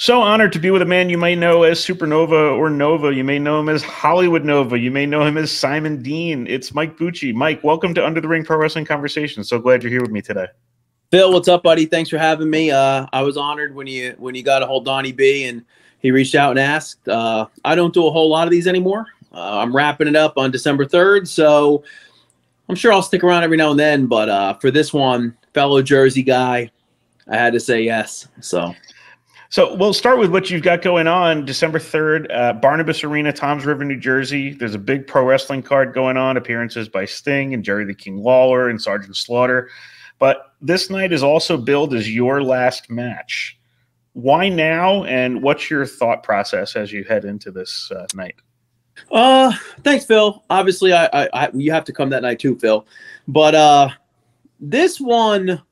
So honored to be with a man you may know as Supernova or Nova. You may know him as Hollywood Nova. You may know him as Simon Dean. It's Mike Bucci. Mike, welcome to Under the Ring Pro Wrestling Conversation. So glad you're here with me today. Phil, what's up, buddy? Thanks for having me. Uh, I was honored when you when you got a hold Donnie B and he reached out and asked. Uh, I don't do a whole lot of these anymore. Uh, I'm wrapping it up on December 3rd, so I'm sure I'll stick around every now and then. But uh, for this one, fellow Jersey guy, I had to say yes. So so we'll start with what you've got going on December 3rd, uh, Barnabas Arena, Toms River, New Jersey. There's a big pro wrestling card going on, appearances by Sting and Jerry the King Lawler and Sergeant Slaughter. But this night is also billed as your last match. Why now? And what's your thought process as you head into this uh, night? Uh, thanks, Phil. Obviously, I, I, I, you have to come that night too, Phil. But uh, this one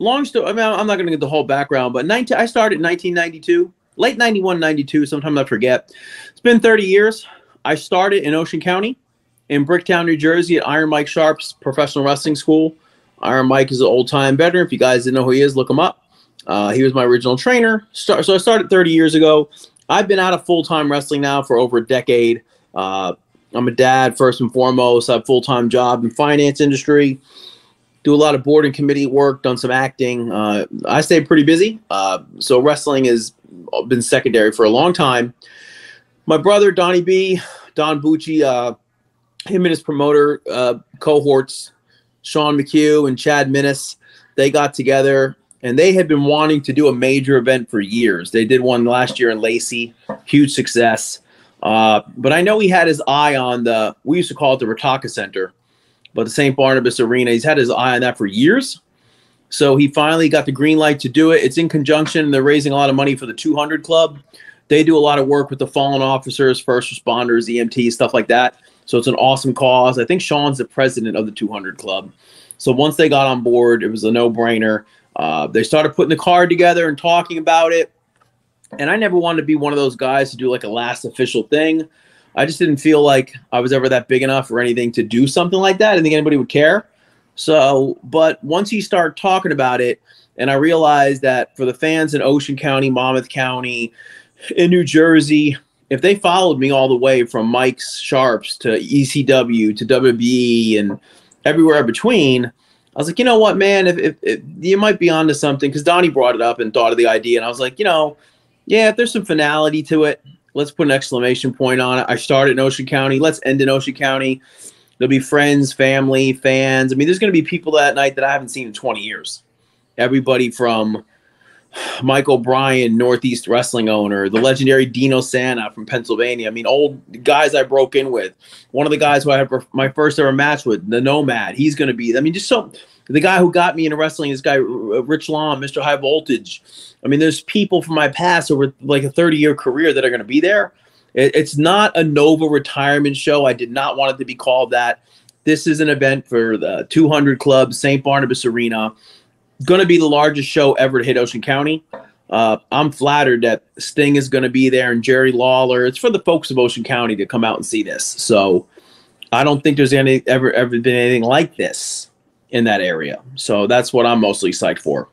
long story. I mean, I'm not going to get the whole background, but 19, I started in 1992, late 91, 92. Sometimes I forget. It's been 30 years. I started in Ocean County, in Bricktown, New Jersey, at Iron Mike Sharpe's professional wrestling school. Iron Mike is an old time veteran. If you guys didn't know who he is, look him up. Uh, he was my original trainer. so I started 30 years ago. I've been out of full time wrestling now for over a decade. Uh, I'm a dad first and foremost. I have full time job in finance industry do a lot of board and committee work, done some acting. Uh, I stay pretty busy, uh, so wrestling has been secondary for a long time. My brother Donnie B, Don Bucci, uh, him and his promoter uh, cohorts, Sean McHugh and Chad Minnis, they got together and they had been wanting to do a major event for years. They did one last year in Lacey, huge success. Uh, but I know he had his eye on the, we used to call it the Ritacco Center but the St. Barnabas Arena, he's had his eye on that for years. So he finally got the green light to do it. It's in conjunction. They're raising a lot of money for the 200 Club. They do a lot of work with the fallen officers, first responders, EMTs, stuff like that. So it's an awesome cause. I think Sean's the president of the 200 Club. So once they got on board, it was a no brainer. Uh, they started putting the card together and talking about it. And I never wanted to be one of those guys to do like a last official thing. I just didn't feel like I was ever that big enough or anything to do something like that. I didn't think anybody would care. So, but once he started talking about it, and I realized that for the fans in Ocean County, Monmouth County, in New Jersey, if they followed me all the way from Mike's Sharps to ECW to WWE and everywhere between, I was like, you know what, man, if, if, if you might be onto something, because Donnie brought it up and thought of the idea, and I was like, you know, yeah, if there's some finality to it, Let's put an exclamation point on it. I started in Ocean County. Let's end in Ocean County. There'll be friends, family, fans. I mean, there's going to be people that night that I haven't seen in 20 years. Everybody from Michael Bryan, Northeast wrestling owner, the legendary Dino Santa from Pennsylvania. I mean, old guys I broke in with. One of the guys who I had my first ever match with, the Nomad. He's going to be. I mean, just so the guy who got me into wrestling, this guy Rich Long, Mr. High Voltage. I mean, there's people from my past over like a 30 year career that are going to be there. It, it's not a Nova retirement show. I did not want it to be called that. This is an event for the 200 Club, St. Barnabas Arena. Going to be the largest show ever to hit Ocean County. Uh, I'm flattered that Sting is going to be there and Jerry Lawler. It's for the folks of Ocean County to come out and see this. So I don't think there's any ever ever been anything like this in that area. So that's what I'm mostly psyched for.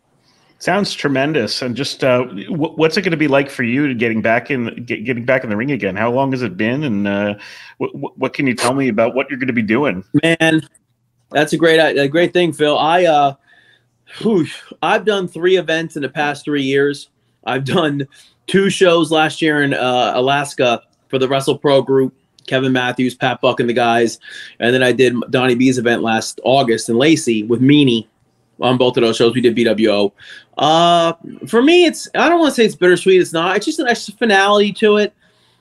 Sounds tremendous. And just uh, w- what's it going to be like for you to getting back in get, getting back in the ring again? How long has it been? And uh, w- what can you tell me about what you're going to be doing? Man, that's a great a great thing, Phil. I uh, whew, I've done three events in the past three years. I've done two shows last year in uh, Alaska for the Wrestle Pro group. Kevin Matthews, Pat Buck, and the guys, and then I did Donnie B's event last August in Lacey with Meanie on both of those shows. We did BWO. Uh, for me, it's I don't want to say it's bittersweet. It's not. It's just an extra finality to it.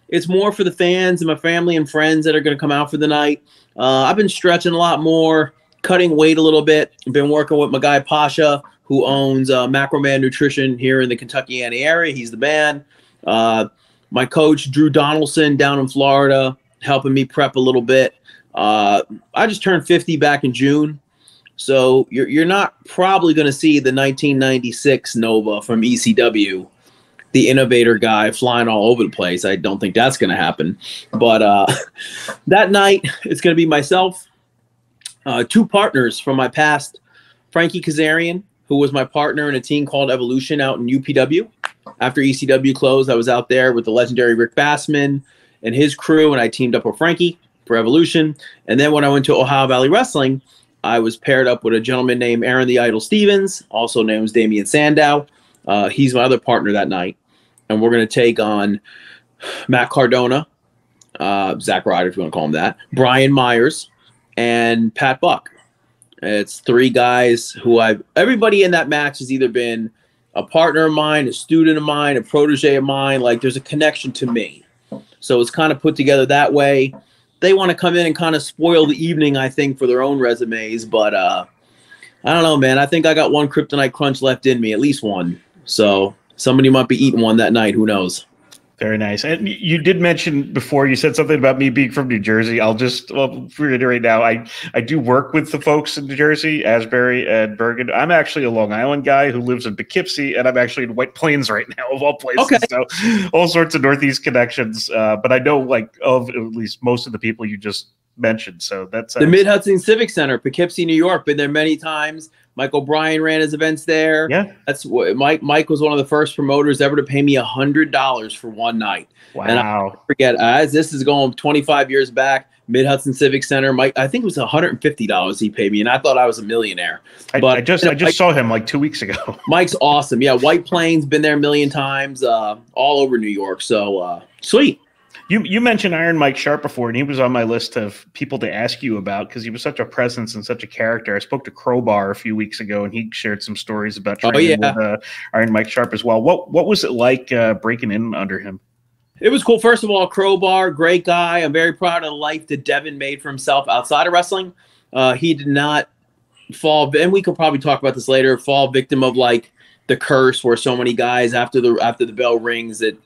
It's more for the fans and my family and friends that are going to come out for the night. Uh, I've been stretching a lot more, cutting weight a little bit. I've been working with my guy Pasha, who owns uh, Macroman Nutrition here in the Kentucky area. He's the man. Uh, my coach Drew Donaldson down in Florida, helping me prep a little bit. Uh, I just turned 50 back in June. So you're you're not probably going to see the 1996 Nova from ECW, the innovator guy flying all over the place. I don't think that's going to happen. But uh, that night, it's going to be myself, uh, two partners from my past, Frankie Kazarian, who was my partner in a team called Evolution out in UPW. after ECW closed, I was out there with the legendary Rick Bassman and his crew, and I teamed up with Frankie for Evolution. And then when I went to Ohio Valley Wrestling, I was paired up with a gentleman named Aaron the Idol Stevens, also known as Damian Sandow. Uh, he's my other partner that night. And we're going to take on Matt Cardona, uh, Zack Ryder, if you want to call him that, Brian Myers, and Pat Buck. It's three guys who I've, everybody in that match has either been a partner of mine, a student of mine, a protege of mine. Like there's a connection to me. So it's kind of put together that way. They want to come in and kind of spoil the evening, I think, for their own resumes. But uh, I don't know, man. I think I got one kryptonite crunch left in me, at least one. So somebody might be eating one that night. Who knows? Very nice. And you did mention before you said something about me being from New Jersey. I'll just well, reiterate now. I, I do work with the folks in New Jersey, Asbury and Bergen. I'm actually a Long Island guy who lives in Poughkeepsie, and I'm actually in White Plains right now, of all places. Okay. So all sorts of Northeast connections. Uh, but I know like of at least most of the people you just mentioned. So that's the Mid Hudson Civic Center, Poughkeepsie, New York. Been there many times. Mike O'Brien ran his events there. Yeah, that's what Mike. Mike was one of the first promoters ever to pay me a hundred dollars for one night. Wow! And I forget as this is going twenty five years back. Mid Hudson Civic Center. Mike, I think it was one hundred and fifty dollars he paid me, and I thought I was a millionaire. But I, I just I just Mike, saw him like two weeks ago. Mike's awesome. Yeah, White Plains been there a million times, uh, all over New York. So uh, sweet. You you mentioned Iron Mike Sharpe before, and he was on my list of people to ask you about because he was such a presence and such a character. I spoke to Crowbar a few weeks ago, and he shared some stories about oh, training oh, yeah. with uh, Iron Mike Sharpe as well. What what was it like uh, breaking in under him? It was cool. First of all, Crowbar, great guy. I'm very proud of the life that Devin made for himself outside of wrestling. Uh, he did not fall, and we could probably talk about this later. Fall victim of like the curse, where so many guys after the after the bell rings that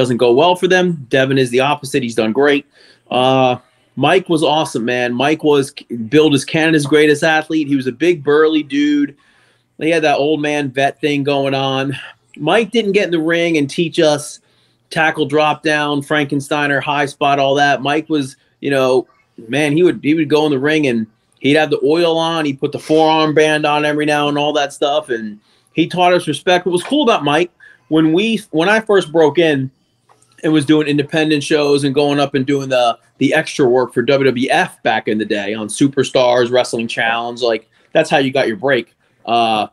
doesn't go well for them. Devin is the opposite. He's done great. Uh, Mike was awesome, man. Mike was billed as Canada's greatest athlete. He was a big burly dude. He had that old man vet thing going on. Mike didn't get in the ring and teach us tackle drop down, Frankensteiner, high spot, all that. Mike was, you know, man, he would he would go in the ring and he'd have the oil on, he'd put the forearm band on every now and all that stuff. And he taught us respect. What was cool about Mike, when we when I first broke in, and was doing independent shows and going up and doing the the extra work for WWF back in the day on Superstars Wrestling Challenge. Like that's how you got your break. Uh,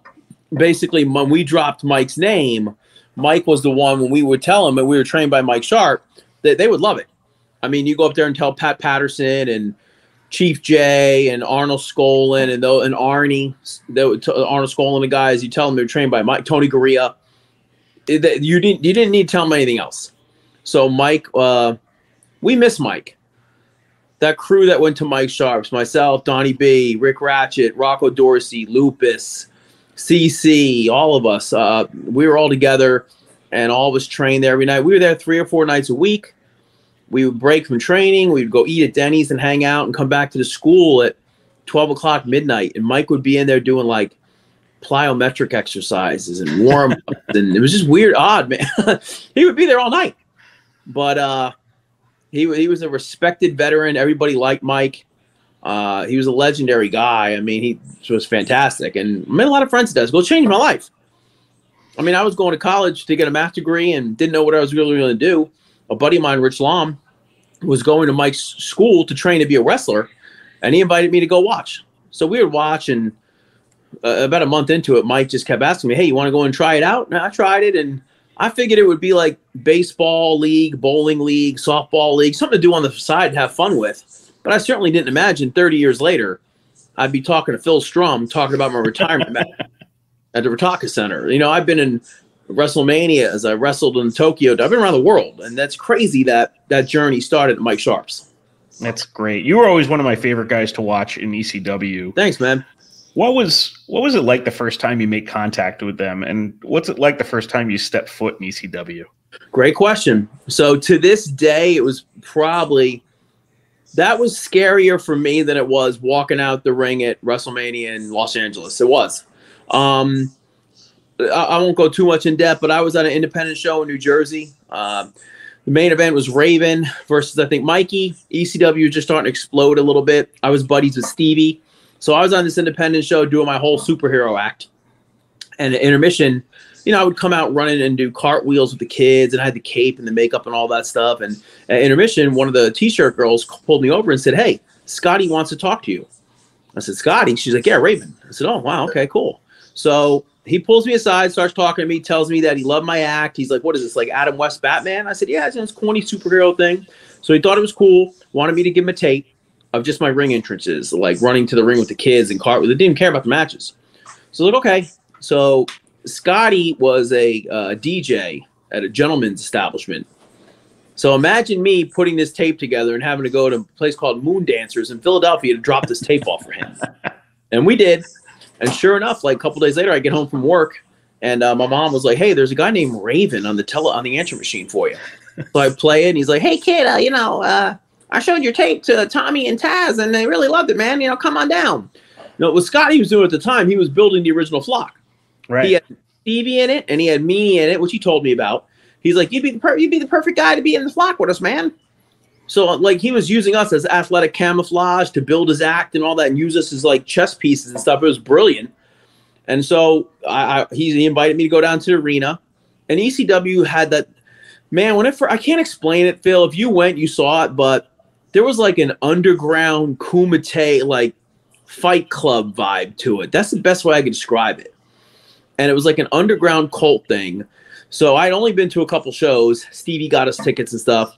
basically, when we dropped Mike's name, Mike was the one when we would tell him, and we were trained by Mike Sharpe that they would love it. I mean, you go up there and tell Pat Patterson and Chief Jay and Arnold Skaaland and and Arnie, they would t- Arnold Skaaland the guys. You tell them they're trained by Mike Tony Garea. You didn't you didn't need to tell them anything else. So Mike, uh, we miss Mike. That crew that went to Mike Sharpe's, myself, Donnie B, Rick Ratchet, Rocco Dorsey, Lupus, CC, all of us, uh, we were all together and all of us trained there every night. We were there three or four nights a week. We would break from training. We'd go eat at Denny's and hang out and come back to the school at 12 o'clock midnight. And Mike would be in there doing like plyometric exercises and warm ups. and it was just weird, odd, man. he would be there all night. But uh, he he was a respected veteran. Everybody liked Mike. Uh, he was a legendary guy. I mean, he was fantastic, and made a lot of friends. Does well, changed my life. I mean, I was going to college to get a math degree and didn't know what I was really going to do. A buddy of mine, Rich Lom, was going to Mike's school to train to be a wrestler, and he invited me to go watch. So we would watch, and uh, about a month into it, Mike just kept asking me, "Hey, you want to go and try it out?" And I tried it, and I figured it would be like baseball league, bowling league, softball league, something to do on the side and have fun with. But I certainly didn't imagine 30 years later I'd be talking to Phil Strum talking about my retirement at the Ritacco Center. You know, I've been in WrestleMania as I wrestled in Tokyo. I've been around the world, and that's crazy that that journey started at Mike Sharpe's. That's great. You were always one of my favorite guys to watch in ECW. Thanks, man. What was what was it like the first time you made contact with them, and what's it like the first time you stepped foot in ECW? Great question. So to this day, it was probably that was scarier for me than it was walking out the ring at WrestleMania in Los Angeles. It was. Um, I, I won't go too much in depth, but I was at an independent show in New Jersey. Uh, the main event was Raven versus I think Mikey. ECW was just starting to explode a little bit. I was buddies with Stevie. So I was on this independent show doing my whole superhero act. And at intermission, you know, I would come out running and do cartwheels with the kids, and I had the cape and the makeup and all that stuff. And at intermission, one of the t-shirt girls pulled me over and said, "Hey, Scotty wants to talk to you." I said, "Scotty?" She's like, "Yeah, Raven." I said, "Oh, wow, okay, cool." So he pulls me aside, starts talking to me, tells me that he loved my act. He's like, "What is this, like Adam West Batman?" I said, "Yeah, it's this corny superhero thing." So he thought it was cool, wanted me to give him a tape of just my ring entrances, like running to the ring with the kids and cart. They didn't care about the matches. So like, okay. So Scotty was a uh, DJ at a gentleman's establishment. So imagine me putting this tape together and having to go to a place called Moon Dancers in Philadelphia to drop this tape off for him. And we did. And sure enough, like a couple days later, I get home from work and uh, my mom was like, "Hey, there's a guy named Raven on the tele on the answer machine for you." so I play it, and he's like, "Hey, kid, uh, you know, uh, I showed your tape to Tommy and Taz, and they really loved it, man. You know, come on down." You know, what Scotty was doing at the time, he was building the original flock. Right. He had Stevie in it, and he had me in it, which he told me about. He's like, "You'd be the per- you'd be the perfect guy to be in the flock with us, man." So like he was using us as athletic camouflage to build his act and all that, and use us as like chess pieces and stuff. It was brilliant. And so I, I he, he invited me to go down to the arena, and ECW had that man. Whenever I can't explain it, Phil. If you went, you saw it, but there was like an underground kumite like fight club vibe to it. That's the best way I could describe it. And it was like an underground cult thing. So I'd only been to a couple shows. Stevie got us tickets and stuff.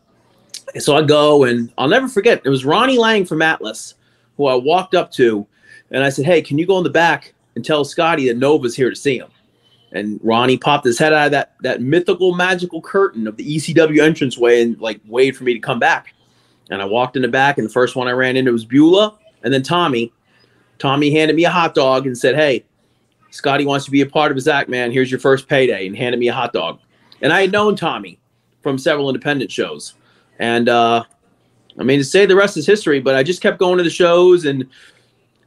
So I go and I'll never forget. It was Ronnie Lang from Atlas who I walked up to and I said, Hey, can you go in the back and tell Scotty that Nova's here to see him? And Ronnie popped his head out of that that mythical magical curtain of the ECW entranceway and like waited for me to come back. And I walked in the back, and the first one I ran into was Beulah and then Tommy. Tommy handed me a hot dog and said, Hey, Scotty wants to be a part of his act, man. Here's your first payday, and handed me a hot dog. And I had known Tommy from several independent shows. And uh, I mean, to say the rest is history, but I just kept going to the shows and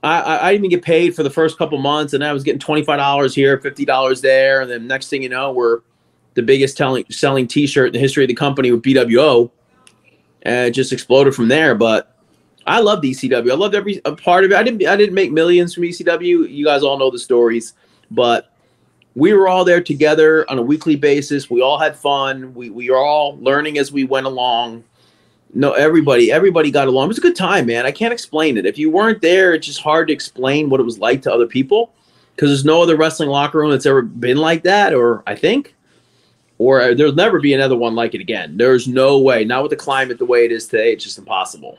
I, I, I didn't even get paid for the first couple months, and I was getting twenty five dollars here, fifty dollars there, and then next thing you know, we're the biggest telling, selling T-shirt in the history of the company with BWO, and it just exploded from there. But I loved ECW. I loved every part of it. I didn't I didn't make millions from ECW. You guys all know the stories, but we were all there together on a weekly basis. We all had fun. We we were all learning as we went along no everybody everybody got along it was a good time man i can't explain it if you weren't there it's just hard to explain what it was like to other people because there's no other wrestling locker room that's ever been like that or i think or there'll never be another one like it again there's no way not with the climate the way it is today it's just impossible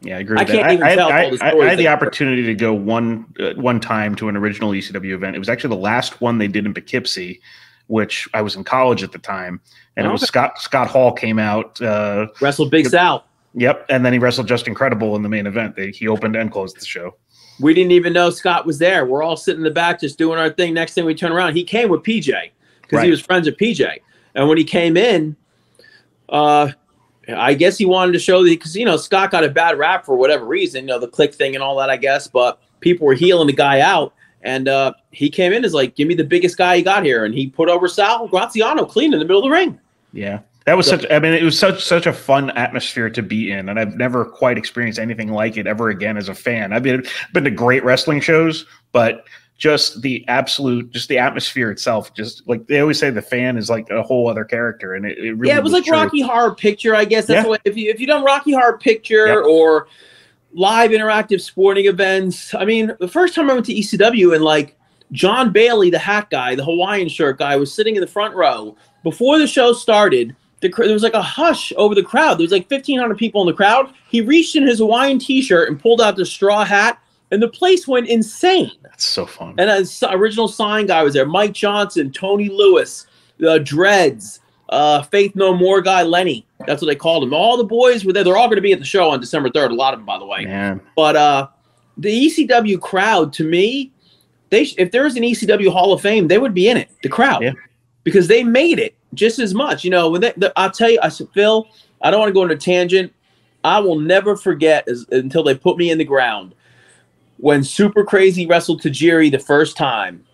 yeah, I agree. I can't that. even I, tell I, all the stories. I, I had the opportunity to go one uh, one time to an original ECW event. It was actually the last one they did in Poughkeepsie, which I was in college at the time, and it was Scott Scott Hall came out uh, wrestled Big Sal. Yep, and then he wrestled Justin Credible in the main event. They, he opened and closed the show. We didn't even know Scott was there. We're all sitting in the back just doing our thing. Next thing we turn around, he came with PJ because right. he was friends with PJ. And when he came in, uh, I guess he wanted to show the because you know Scott got a bad rap for whatever reason, you know the Kliq thing and all that. I guess, but people were healing the guy out, and uh, he came in as like, "Give me the biggest guy you got here," and he put over Sal Graziano clean in the middle of the ring. Yeah. That was such I mean it was such such a fun atmosphere to be in and I've never quite experienced anything like it ever again as a fan. I've been been to great wrestling shows, but just the absolute just the atmosphere itself just like they always say the fan is like a whole other character and it, it really Yeah, it was, was like true. Rocky Horror Picture, I guess that's yeah. what if you if you done Rocky Horror Picture yep. or live interactive sporting events. I mean, the first time I went to ECW and like John Bailey, the hat guy, the Hawaiian shirt guy, was sitting in the front row before the show started, the, there was like a hush over the crowd. There was like 1,500 people in the crowd. He reached in his Hawaiian T-shirt and pulled out the straw hat, and the place went insane. That's so fun. And an original sign guy was there. Mike Johnson, Tony Lewis, the Dreads, uh, Faith No More guy Lenny. That's what they called him. All the boys were there. They're all going to be at the show on December 3rd. A lot of them, by the way. Man. But uh, the ECW crowd, to me, they if there was an ECW Hall of Fame, they would be in it. The crowd. Yeah because they made it just as much. You know, when they, the, I'll tell you, I said, Phil, I don't want to go on a tangent. I will never forget as, until they put me in the ground when Super Crazy wrestled Tajiri the first time.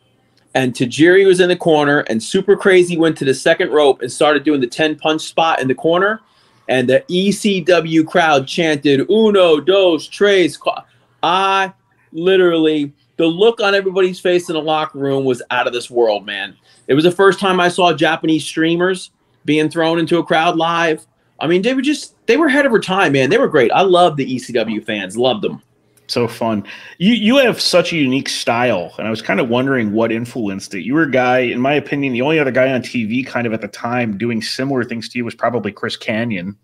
And Tajiri was in the corner, and Super Crazy went to the second rope and started doing the 10 punch spot in the corner. And the ECW crowd chanted, Uno, dos, tres. I literally the look on everybody's face in the locker room was out of this world, man. It was the first time I saw Japanese streamers being thrown into a crowd live. I mean, they were just they were ahead of her time, man. They were great. I love the ECW fans, loved them. So fun. You you have such a unique style, and I was kind of wondering what influenced it. You were a guy, in my opinion, the only other guy on TV kind of at the time doing similar things to you was probably Chris Kanyon.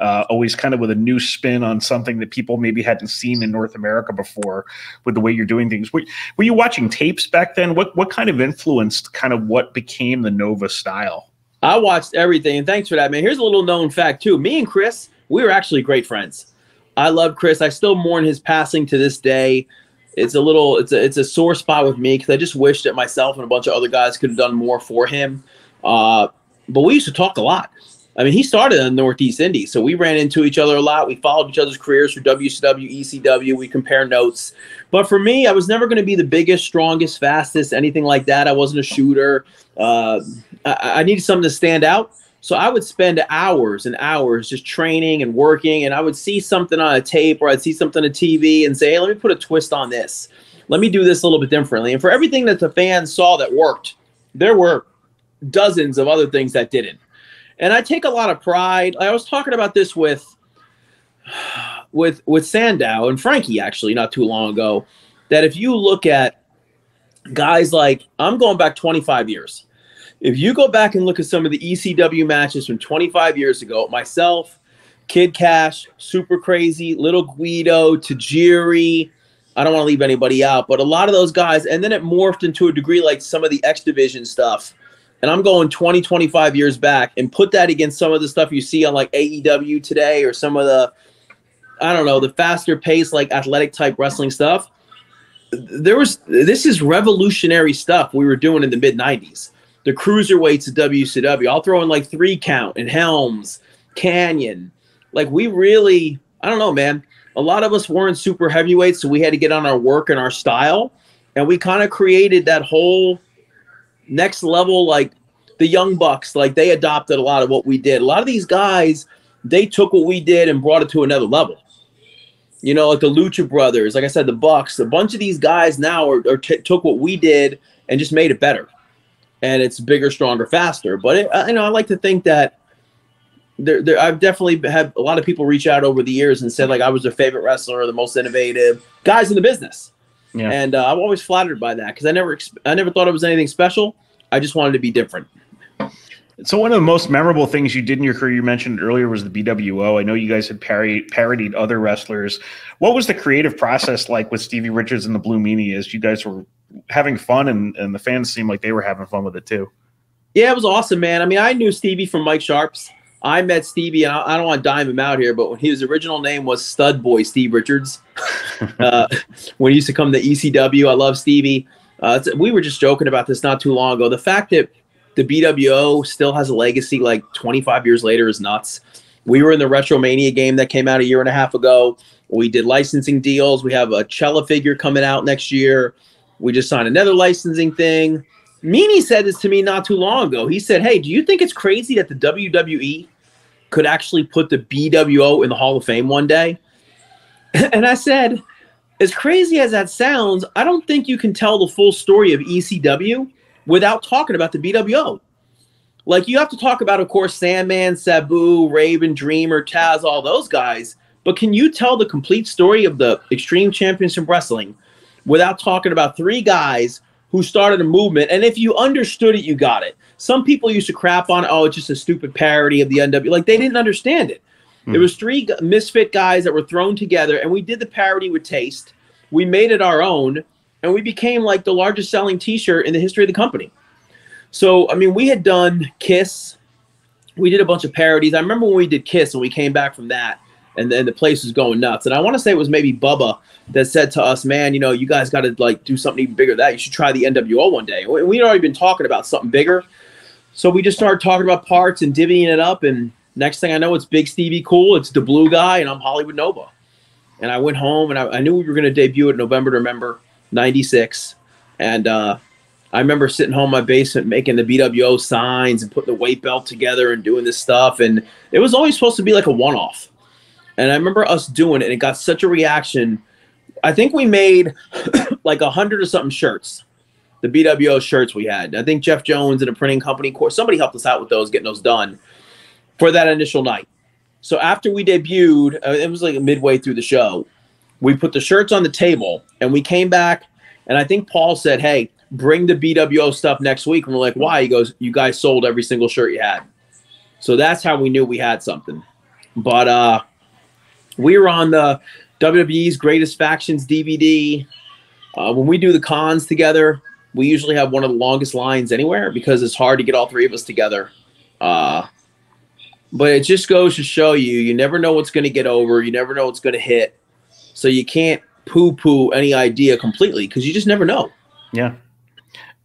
uh, always kind of with a new spin on something that people maybe hadn't seen in North America before with the way you're doing things. Were, were you watching tapes back then? What what kind of influenced kind of what became the Nova style? I watched everything, and thanks for that, man. Here's a little known fact too. Me and Chris, we were actually great friends. I love Chris. I still mourn his passing to this day. It's a little, it's a, it's a sore spot with me because I just wish that myself and a bunch of other guys could have done more for him. Uh, but we used to talk a lot. I mean, he started in the Northeast Indies, so we ran into each other a lot. We followed each other's careers through WCW, ECW. We compare notes. But for me, I was never going to be the biggest, strongest, fastest, anything like that. I wasn't a shooter. Uh, I, I needed something to stand out. So I would spend hours and hours just training and working, and I would see something on a tape or I'd see something on TV and say, hey, let me put a twist on this. Let me do this a little bit differently. And for everything that the fans saw that worked, there were dozens of other things that didn't and I take a lot of pride. I was talking about this with with with Sandow and Frankie actually not too long ago. That if you look at guys like I'm going back 25 years. If you go back and look at some of the ECW matches from 25 years ago, myself, Kid Cash, Super Crazy, Little Guido, Tajiri, I don't want to leave anybody out, but a lot of those guys, and then it morphed into a degree like some of the X Division stuff and I'm going 20, 25 years back and put that against some of the stuff you see on like AEW today or some of the, I don't know, the faster pace, like athletic type wrestling stuff. There was, this is revolutionary stuff we were doing in the mid 90s. The cruiserweights at WCW, I'll throw in like three count and Helms, Kanyon. Like we really, I don't know, man. A lot of us weren't super heavyweights, so we had to get on our work and our style. And we kind of created that whole next level like the young bucks like they adopted a lot of what we did a lot of these guys they took what we did and brought it to another level you know like the lucha brothers like i said the bucks a bunch of these guys now are, are t- took what we did and just made it better and it's bigger stronger faster but it, you know i like to think that there, there, I've definitely had a lot of people reach out over the years and said like I was their favorite wrestler, the most innovative guys in the business. Yeah. And uh, I'm always flattered by that because I never I never thought it was anything special. I just wanted to be different. So one of the most memorable things you did in your career, you mentioned earlier, was the BWO. I know you guys had parodied, parodied other wrestlers. What was the creative process like with Stevie Richards and the Blue Meanie? As you guys were having fun, and, and the fans seemed like they were having fun with it too. Yeah, it was awesome, man. I mean, I knew Stevie from Mike Sharpe's. I met Stevie, and I, don't want to dime him out here, but when his original name was Stud Boy Steve Richards, uh, when he used to come to ECW, I love Stevie. Uh, we were just joking about this not too long ago. The fact that the BWO still has a legacy like 25 years later is nuts. We were in the Retromania game that came out a year and a half ago. We did licensing deals. We have a Cella figure coming out next year. We just signed another licensing thing. Meanie said this to me not too long ago. He said, Hey, do you think it's crazy that the WWE could actually put the BWO in the Hall of Fame one day? and I said, As crazy as that sounds, I don't think you can tell the full story of ECW without talking about the BWO. Like, you have to talk about, of course, Sandman, Sabu, Raven, Dreamer, Taz, all those guys. But can you tell the complete story of the Extreme Championship Wrestling without talking about three guys who started a movement. And if you understood it, you got it. Some people used to crap on, oh, it's just a stupid parody of the NW. Like they didn't understand it. Hmm. There was three misfit guys that were thrown together, and we did the parody with taste. We made it our own, and we became like the largest selling T-shirt in the history of the company. So, I mean, we had done Kiss. We did a bunch of parodies. I remember when we did Kiss, and we came back from that and then the place was going nuts. And I want to say it was maybe Bubba that said to us, "Man, you know, you guys got to like do something even bigger. Than that you should try the NWO one day." We'd already been talking about something bigger, so we just started talking about parts and divvying it up. And next thing I know, it's Big Stevie Cool, it's the Blue Guy, and I'm Hollywood Nova. And I went home and I, I knew we were going to debut it November to Remember '96, and uh, I remember sitting home in my basement making the BWO signs and putting the weight belt together and doing this stuff. And it was always supposed to be like a one off. And I remember us doing it, and it got such a reaction. I think we made like a hundred or something shirts, the BWO shirts we had. I think Jeff Jones and a printing company, course, somebody helped us out with those, getting those done for that initial night. So after we debuted, uh, it was like midway through the show. We put the shirts on the table, and we came back, and I think Paul said, "Hey, bring the BWO stuff next week." And we're like, "Why?" He goes, "You guys sold every single shirt you had." So that's how we knew we had something. But uh, we were on the WWE's Greatest Factions DVD. Uh, when we do the cons together, we usually have one of the longest lines anywhere because it's hard to get all three of us together. Uh, but it just goes to show you, you never know what's going to get over. You never know what's going to hit. So you can't poo poo any idea completely because you just never know. Yeah.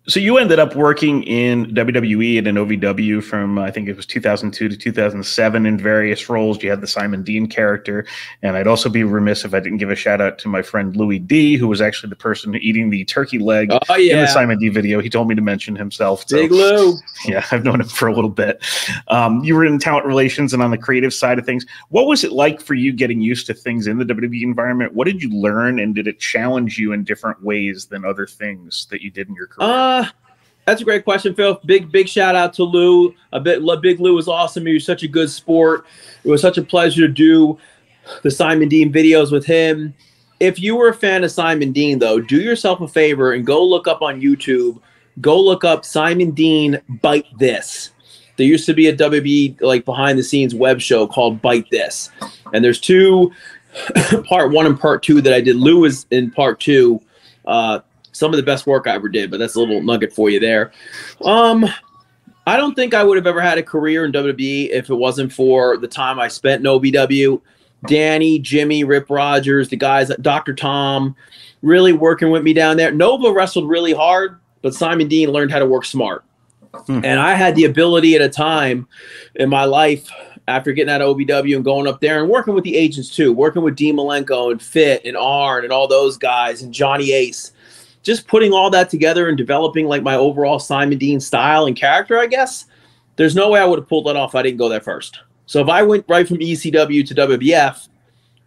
So you ended up working in WWE and in OVW from I think it was 2002 to 2007 in various roles. You had the Simon Dean character, and I'd also be remiss if I didn't give a shout out to my friend Louis D, who was actually the person eating the turkey leg oh, yeah. in the Simon D video. He told me to mention himself. So, Big Lou. Yeah, I've known him for a little bit. Um, you were in talent relations and on the creative side of things. What was it like for you getting used to things in the WWE environment? What did you learn, and did it challenge you in different ways than other things that you did in your career? Uh, that's a great question, Phil. Big, big shout out to Lou. A bit, Big Lou was awesome. He was such a good sport. It was such a pleasure to do the Simon Dean videos with him. If you were a fan of Simon Dean, though, do yourself a favor and go look up on YouTube. Go look up Simon Dean Bite This. There used to be a WB like behind the scenes web show called Bite This, and there's two, part one and part two that I did. Lou was in part two. Uh, some of the best work I ever did, but that's a little nugget for you there. Um, I don't think I would have ever had a career in WWE if it wasn't for the time I spent in OVW. Danny, Jimmy, Rip Rogers, the guys, Dr. Tom, really working with me down there. Nova wrestled really hard, but Simon Dean learned how to work smart. Hmm. And I had the ability at a time in my life after getting out of OVW and going up there and working with the agents too, working with Dean Malenko and Fit and Arn and all those guys and Johnny Ace just putting all that together and developing like my overall Simon Dean style and character, I guess, there's no way I would have pulled that off if I didn't go there first. So if I went right from ECW to WWF,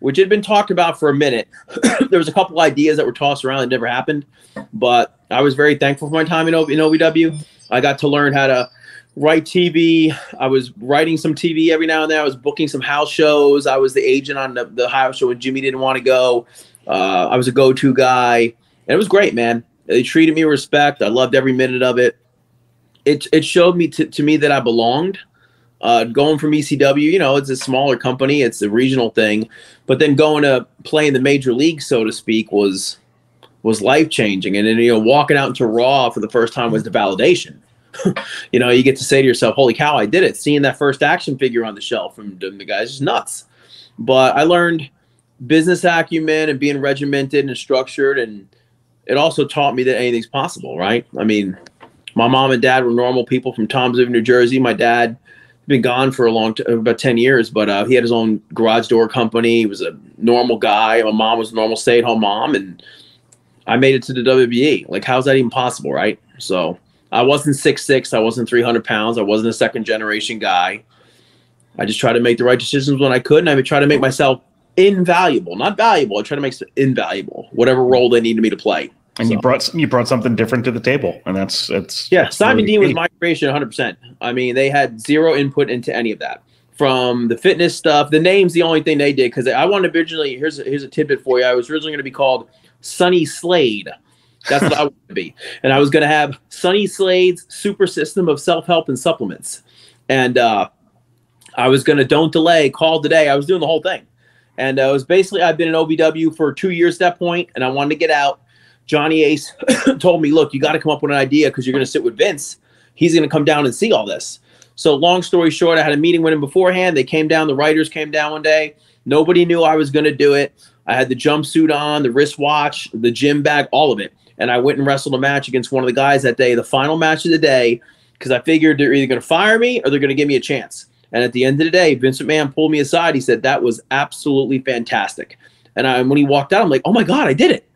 which had been talked about for a minute, there was a couple ideas that were tossed around that never happened. But I was very thankful for my time in, o- in OVW. I got to learn how to write TV. I was writing some TV every now and then. I was booking some house shows. I was the agent on the, the house show when Jimmy didn't want to go. Uh, I was a go-to guy. And it was great, man. They treated me with respect. I loved every minute of it. It it showed me to, to me that I belonged. Uh, going from ECW, you know, it's a smaller company, it's a regional thing, but then going to play in the major league, so to speak, was was life changing. And then you know, walking out into Raw for the first time was the validation. you know, you get to say to yourself, "Holy cow, I did it!" Seeing that first action figure on the shelf from the guys is nuts. But I learned business acumen and being regimented and structured and it also taught me that anything's possible, right? I mean, my mom and dad were normal people from Toms New Jersey. My dad been gone for a long t- about 10 years, but uh, he had his own garage door company. He was a normal guy. My mom was a normal stay at home mom. And I made it to the WWE. Like, how's that even possible, right? So I wasn't six six. I wasn't 300 pounds. I wasn't a second generation guy. I just tried to make the right decisions when I could. And I would try to make myself invaluable, not valuable. I try to make it invaluable, whatever role they needed me to play. And so. you brought you brought something different to the table, and that's it's yeah. Simon really Dean was my creation, 100. percent I mean, they had zero input into any of that. From the fitness stuff, the name's the only thing they did because I wanted originally. Here's a, here's a tidbit for you. I was originally going to be called Sunny Slade. That's what I wanted to be, and I was going to have Sunny Slade's super system of self help and supplements, and uh, I was going to don't delay, call today. I was doing the whole thing. And uh, it was basically I've been in OVW for two years at that point, and I wanted to get out. Johnny Ace told me, "Look, you got to come up with an idea because you're going to sit with Vince. He's going to come down and see all this." So, long story short, I had a meeting with him beforehand. They came down. The writers came down one day. Nobody knew I was going to do it. I had the jumpsuit on, the wristwatch, the gym bag, all of it. And I went and wrestled a match against one of the guys that day, the final match of the day, because I figured they're either going to fire me or they're going to give me a chance. And at the end of the day, Vincent McMahon pulled me aside. He said, That was absolutely fantastic. And I, when he walked out, I'm like, Oh my God, I did it.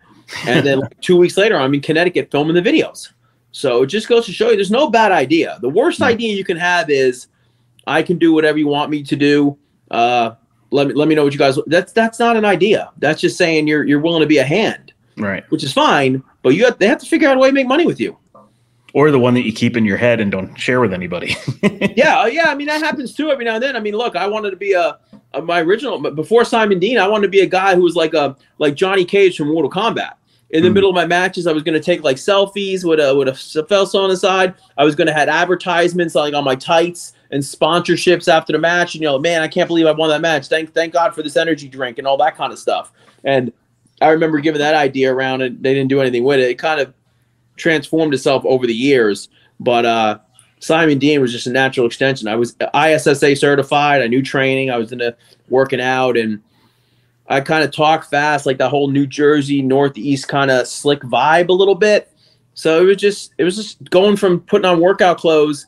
And then like two weeks later, I'm in Connecticut filming the videos. So it just goes to show you there's no bad idea. The worst mm-hmm. idea you can have is I can do whatever you want me to do. Uh, let me let me know what you guys that's that's not an idea. That's just saying you're you're willing to be a hand. Right. Which is fine, but you have, they have to figure out a way to make money with you. Or the one that you keep in your head and don't share with anybody. yeah, uh, yeah. I mean, that happens too every now and then. I mean, look, I wanted to be a, a my original before Simon Dean. I wanted to be a guy who was like a like Johnny Cage from Mortal Kombat in the mm. middle of my matches, I was going to take like selfies with a with a felsa on the side. I was going to have advertisements like on my tights and sponsorships after the match. And you know, man, I can't believe I won that match. Thank thank God for this energy drink and all that kind of stuff. And I remember giving that idea around, and they didn't do anything with it. It kind of transformed itself over the years, but uh, Simon Dean was just a natural extension. I was ISSA certified. I knew training. I was into working out and I kind of talk fast, like that whole New Jersey Northeast kind of slick vibe a little bit. So it was just it was just going from putting on workout clothes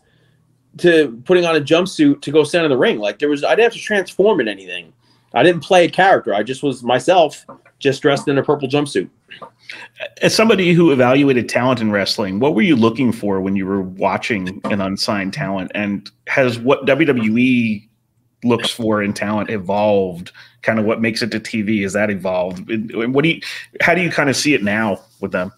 to putting on a jumpsuit to go stand in the ring. Like there was I didn't have to transform in anything. I didn't play a character. I just was myself, just dressed in a purple jumpsuit. As somebody who evaluated talent in wrestling, what were you looking for when you were watching an unsigned talent? And has what WWE looks for in talent evolved kind of what makes it to tv is that evolved what do you how do you kind of see it now with them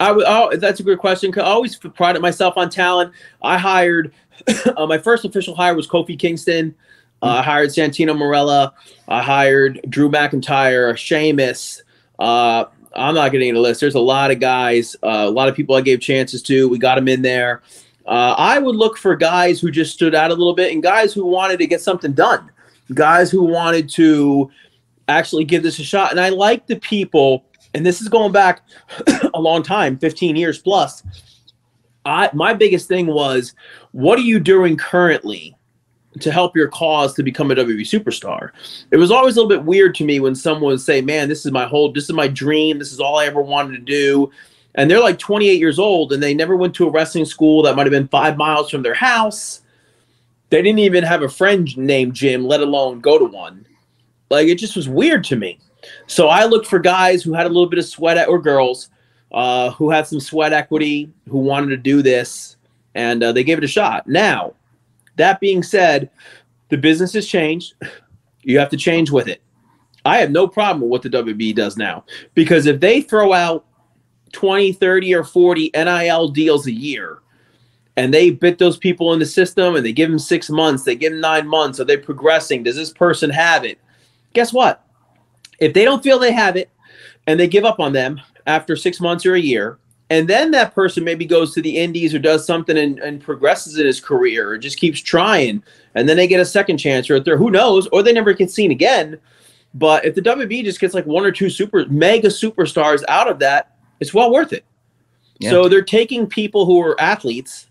I would. Oh, that's a good question. I always prided myself on talent. I hired. uh, my first official hire was Kofi Kingston. Uh, I hired Santino Marella. I hired Drew McIntyre, Sheamus. Uh, I'm not getting into the list. There's a lot of guys, uh, a lot of people I gave chances to. We got them in there. Uh, I would look for guys who just stood out a little bit and guys who wanted to get something done, guys who wanted to actually give this a shot. And I like the people, and this is going back a long time 15 years plus. I, my biggest thing was, what are you doing currently to help your cause to become a WWE superstar. It was always a little bit weird to me when someone would say, "Man, this is my whole, this is my dream. This is all I ever wanted to do." and they're like 28 years old and they never went to a wrestling school that might have been five miles from their house. They didn't even have a friend named Jim, let alone go to one. Like it just was weird to me. So I looked for guys who had a little bit of sweat or girls uh, who had some sweat equity, who wanted to do this, and uh, they gave it a shot. Now, that being said, the business has changed. You have to change with it. I have no problem with what the WB does now because if they throw out 20, 30, or 40 NIL deals a year and they bit those people in the system and they give them six months, they give them nine months, are they progressing? Does this person have it? Guess what? If they don't feel they have it and they give up on them after six months or a year, and then that person maybe goes to the indies or does something and, and progresses in his career or just keeps trying, and then they get a second chance or a third, who knows, or they never get seen again. But if the WB just gets like one or two super mega superstars out of that, it's well worth it. Yeah. So they're taking people who are athletes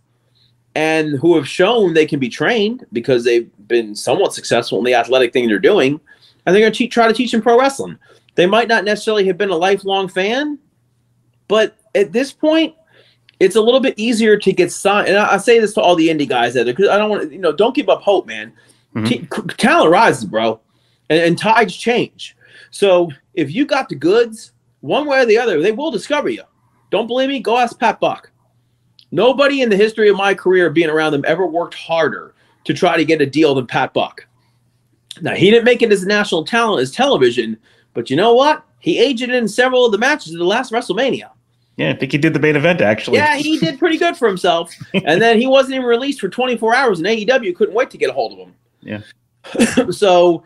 and who have shown they can be trained because they've been somewhat successful in the athletic thing they're doing, and they're going to try to teach them pro wrestling. They might not necessarily have been a lifelong fan, but at this point, it's a little bit easier to get signed. And I, I say this to all the indie guys out there because I don't want to, you know, don't give up hope, man. Mm-hmm. T- talent rises, bro, and, and tides change. So if you got the goods one way or the other, they will discover you. Don't believe me? Go ask Pat Buck. Nobody in the history of my career being around them ever worked harder to try to get a deal than Pat Buck. Now, he didn't make it as a national talent as television, but you know what? He aged in several of the matches of the last WrestleMania. Yeah, I think he did the main event actually. Yeah, he did pretty good for himself. and then he wasn't even released for 24 hours, and AEW couldn't wait to get a hold of him. Yeah. so,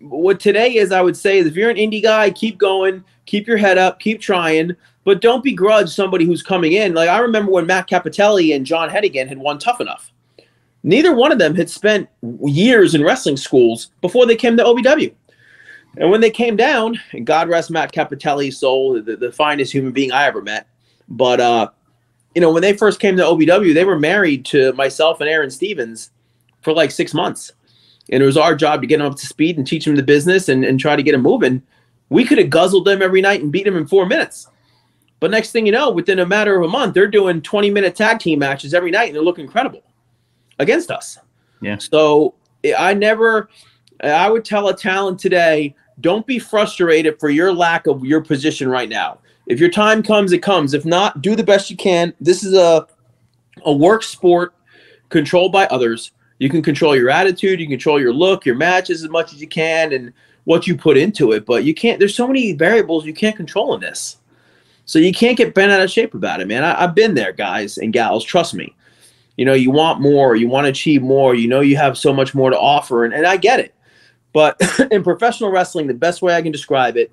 what today is, I would say, is if you're an indie guy, keep going keep your head up, keep trying, but don't begrudge somebody who's coming in. Like I remember when Matt Cappotelli and John Hennigan had won Tough Enough. Neither one of them had spent years in wrestling schools before they came to OVW. And when they came down, and God rest Matt Cappotelli's soul, the, the finest human being I ever met. But uh, you know, when they first came to OVW, they were married to myself and Aaron Stevens for like six months. And it was our job to get them up to speed and teach them the business and, and try to get them moving. We could have guzzled them every night and beat them in four minutes. But next thing you know, within a matter of a month, they're doing 20 minute tag team matches every night and they're looking incredible against us. Yeah. So I never, I would tell a talent today, don't be frustrated for your lack of your position right now. If your time comes, it comes. If not, do the best you can. This is a, a work sport controlled by others. You can control your attitude, you can control your look, your matches as much as you can, and what you put into it, but you can't. There's so many variables you can't control in this. So you can't get bent out of shape about it, man. I, have been there, guys and gals. Trust me. You know, you want more, you want to achieve more, you know, you have so much more to offer, and, and I get it. But in professional wrestling, the best way I can describe it,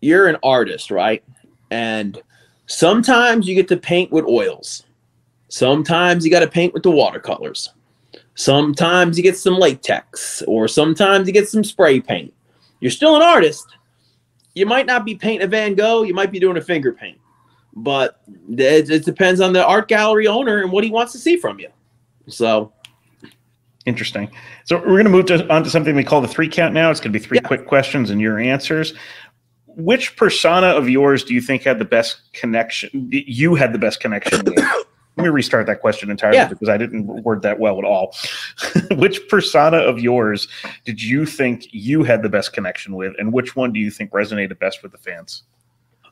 you're an artist, right? And sometimes you get to paint with oils. Sometimes you got to paint with the watercolors. Sometimes you get some latex, or sometimes you get some spray paint. You're still an artist. You might not be painting a Van Gogh, you might be doing a finger paint. But it, it depends on the art gallery owner and what he wants to see from you. So Interesting. So we're going to move to, on to something we call the three count now. It's going to be three yeah. quick questions and your answers. Which persona of yours do you think had the best connection? You had the best connection with? Let me restart that question entirely yeah. because I didn't word that well at all. which persona of yours did you think you had the best connection with, and which one do you think resonated best with the fans?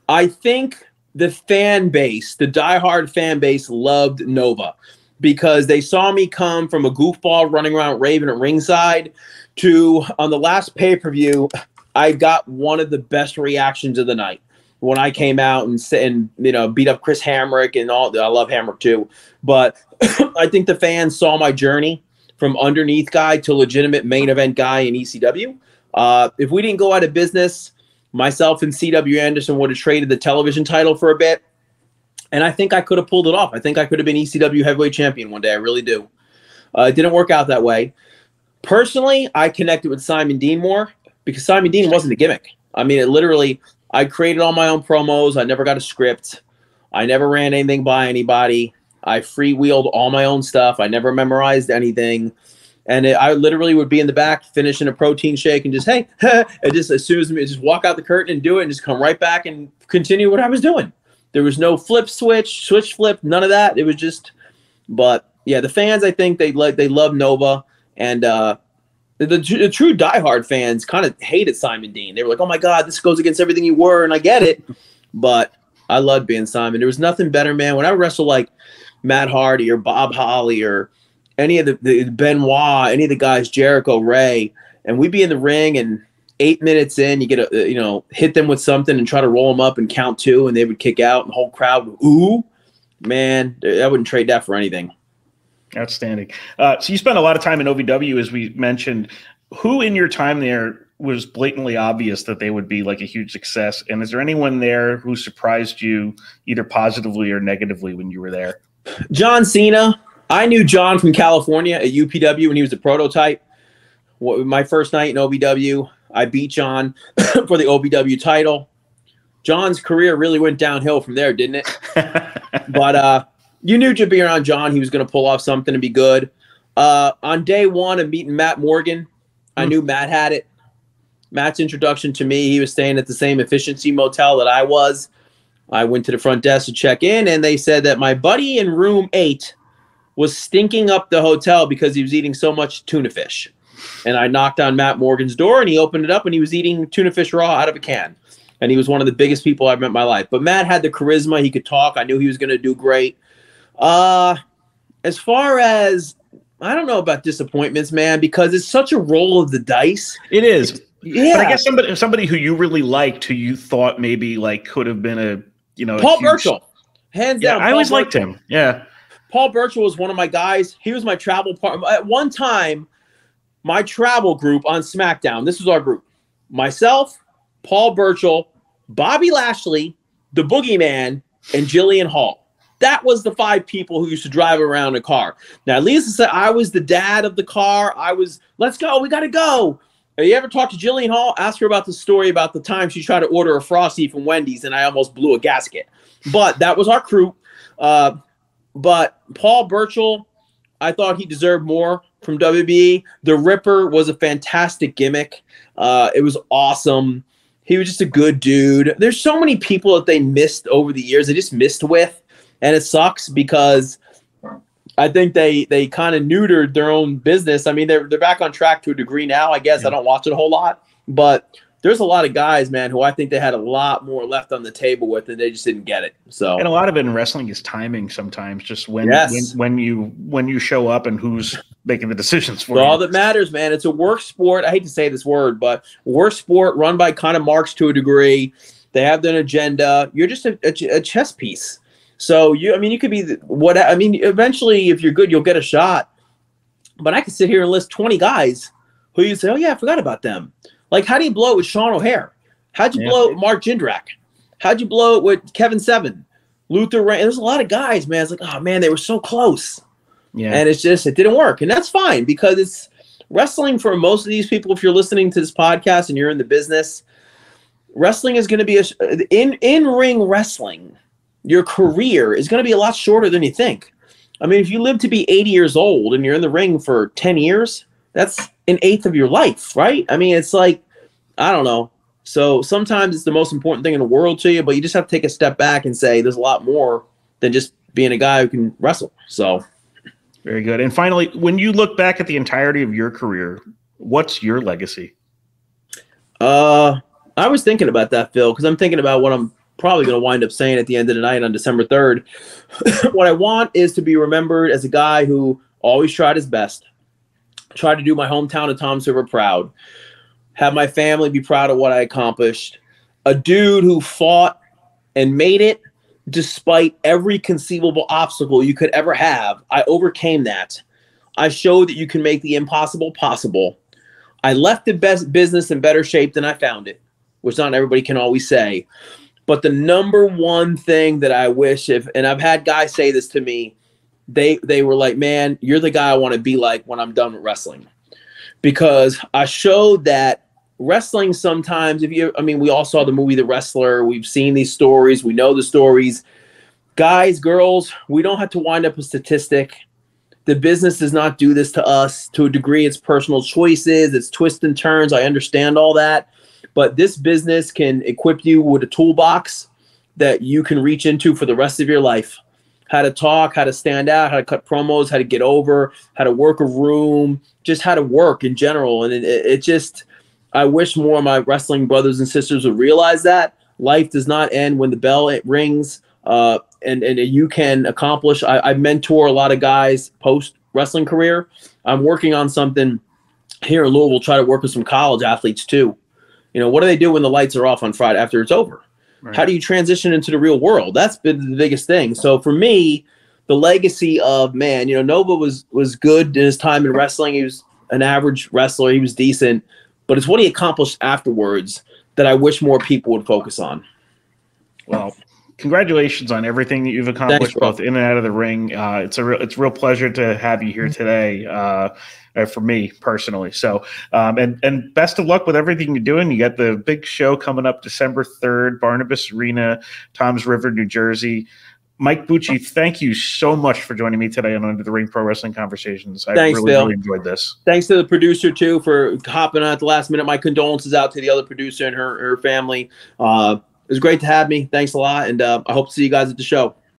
I think the fan base, the diehard fan base, loved Nova because they saw me come from a goofball running around Raven at ringside to on the last pay per view. I got one of the best reactions of the night when I came out and and you know beat up Chris Hamrick and all. I love Hamrick too, but I think the fans saw my journey from underneath guy to legitimate main event guy in ECW. Uh, if we didn't go out of business, myself and CW Anderson would have traded the television title for a bit. And I think I could have pulled it off. I think I could have been ECW heavyweight champion one day. I really do. Uh, it didn't work out that way. Personally, I connected with Simon Dean more because Simon Dean wasn't a gimmick. I mean, it literally, I created all my own promos. I never got a script. I never ran anything by anybody. I freewheeled all my own stuff. I never memorized anything. And it, I literally would be in the back finishing a protein shake and just, hey, and just as soon as me, just walk out the curtain and do it and just come right back and continue what I was doing. There was no flip switch, switch flip, none of that. It was just, but yeah, the fans, I think they like they love Nova, and uh, the, the, true diehard fans kind of hated Simon Dean. They were like, "Oh my God, this goes against everything you were," and I get it, but I loved being Simon. There was nothing better, man. When I wrestled like Matt Hardy or Bob Holly or any of the, the Benoit, any of the guys, Jericho, Ray, and we'd be in the ring and eight minutes in, you get a uh, you know hit them with something and try to roll them up and count two, and they would kick out, and the whole crowd, would, ooh, man, I wouldn't trade that for anything. Outstanding. Uh, so you spent a lot of time in OVW, as we mentioned. Who in your time there was blatantly obvious that they would be like a huge success? And is there anyone there who surprised you either positively or negatively when you were there? John Cena. I knew John from California at UPW when he was a prototype. My first night in OVW, I beat John for the OVW title. John's career really went downhill from there, didn't it? but uh, you knew to be around John, he was going to pull off something and be good. Uh, on day one of meeting Matt Morgan. I hmm. knew Matt had it. Matt's introduction to me, he was staying at the same efficiency motel that I was. I went to the front desk to check in, and they said that my buddy in room eight was stinking up the hotel because he was eating so much tuna fish and I knocked on Matt Morgan's door, and he opened it up, and he was eating tuna fish raw out of a can. And he was one of the biggest people I've met in my life. But Matt had the charisma; he could talk. I knew he was going to do great. Uh, as far as I don't know about disappointments, man, because it's such a roll of the dice. It is. Yeah. But I guess somebody somebody who you really liked, who you thought maybe like could have been a you know Paul huge... Burchill, hands yeah, down. I always liked him. Yeah. Paul Burchill was one of my guys. He was my travel partner. At one time, my travel group on SmackDown. This was our group. Myself, Paul Burchill, Bobby Lashley, the Boogeyman, and Jillian Hall. That was the five people who used to drive around a car. Now, Lisa said I was the dad of the car. I was, let's go, we got to go. Have you ever talked to Jillian Hall? Ask her about the story about the time she tried to order a Frosty from Wendy's and I almost blew a gasket. But that was our crew. Uh, but Paul Burchill, I thought he deserved more from WB. The Ripper was a fantastic gimmick. Uh, it was awesome. He was just a good dude. There's so many people that they missed over the years. They just missed with, and it sucks because I think they they kind of neutered their own business. I mean, they're they're back on track to a degree now. I guess yeah. I don't watch it a whole lot, but there's a lot of guys, man, who I think they had a lot more left on the table with, and they just didn't get it. So, and a lot of it in wrestling is timing. Sometimes, just when yes. when, when you when you show up and who's making the decisions for you. All that matters, man. It's a work sport. I hate to say this word, but work sport run by kind of marks to a degree. They have an agenda. You're just a, a, a chess piece. So you, I mean, you could be the, what I mean. Eventually, if you're good, you'll get a shot. But I could sit here and list 20 guys who you say, "Oh yeah, I forgot about them." Like, how do you blow it with Sean O'Haire? How'd you yeah. blow it with Mark Jindrak? How'd you blow it with Kevin Seven, Luther Reigns? There's a lot of guys, man. It's like, oh man, they were so close. Yeah. And it's just it didn't work, and that's fine because it's wrestling for most of these people. If you're listening to this podcast and you're in the business, wrestling is going to be a in in ring wrestling. Your career is going to be a lot shorter than you think. I mean, if you live to be 80 years old and you're in the ring for 10 years, that's an eighth of your life, right? I mean, it's like, I don't know. So sometimes it's the most important thing in the world to you, but you just have to take a step back and say there's a lot more than just being a guy who can wrestle. So very good. And finally, when you look back at the entirety of your career, what's your legacy? Uh, I was thinking about that, Phil, because I'm thinking about what I'm probably going to wind up saying at the end of the night on December 3rd. what I want is to be remembered as a guy who always tried his best, tried to do my hometown of Toms River proud, have my family be proud of what I accomplished, a dude who fought and made it despite every conceivable obstacle you could ever have. I overcame that. I showed that you can make the impossible possible. I left the best business in better shape than I found it, which not everybody can always say. But the number one thing that I wish if and I've had guys say this to me, they they were like, "Man, you're the guy I want to be like when I'm done with wrestling." Because I showed that wrestling sometimes if you I mean, we all saw the movie The Wrestler, we've seen these stories, we know the stories. Guys, girls, we don't have to wind up a statistic. The business does not do this to us. To a degree, it's personal choices, it's twists and turns. I understand all that. But this business can equip you with a toolbox that you can reach into for the rest of your life. How to talk, how to stand out, how to cut promos, how to get over, how to work a room, just how to work in general. And it, it just, I wish more of my wrestling brothers and sisters would realize that life does not end when the bell rings. Uh, and and you can accomplish. I, I mentor a lot of guys post wrestling career. I'm working on something here in Louisville. Try to work with some college athletes too. You know, what do they do when the lights are off on Friday after it's over? Right. How do you transition into the real world? That's been the biggest thing. So for me, the legacy of man, you know, Nova was was good in his time in wrestling. He was an average wrestler. He was decent, but it's what he accomplished afterwards that I wish more people would focus on. Well, congratulations on everything that you've accomplished, Thanks, both in and out of the ring. Uh, it's a real, it's a real pleasure to have you here today. Uh, uh, for me personally. So, um, and and best of luck with everything you're doing. You got the big show coming up December third, Barnabas Arena, Toms River, New Jersey. Mike Bucci, thank you so much for joining me today on Under the Ring Pro Wrestling Conversations. I Thanks, really, Bill. really enjoyed this. Thanks to the producer too for hopping on at the last minute. My condolences out to the other producer and her her family. Uh, it was great to have me. Thanks a lot, and uh, I hope to see you guys at the show.